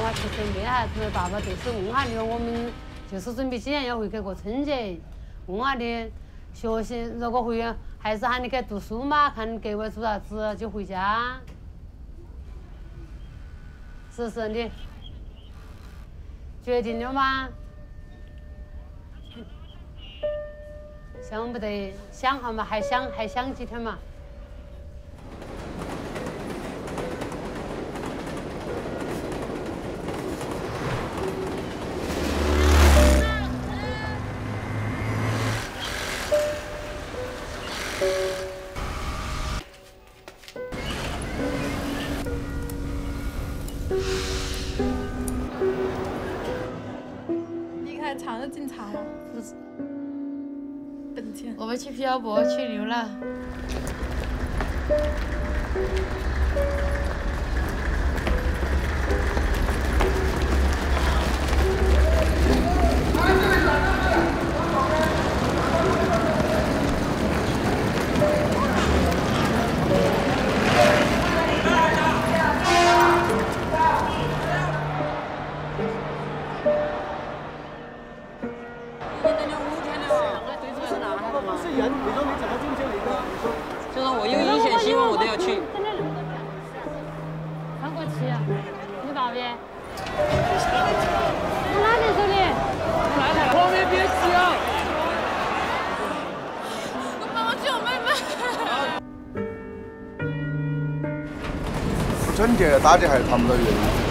孩子爸爸就是问下你，我们就是准备今年要回去过春节，问下你学习，如果回还是喊你去读书嘛，看格外做啥子就回家，是不是你决定了吗？想不得，想好嘛，还想还想几天嘛？场就进场了，不是，本钱。我们去漂泊去流浪。是人，你说你怎么进去？就说我有一线希望我都要去。翻过去，你爸边。我哪里说的？来来，后面别急啊！帮我救妹妹！不整洁，打的还谈不到原因。